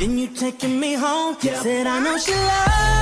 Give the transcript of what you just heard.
Then you taking me home. Said I know she loves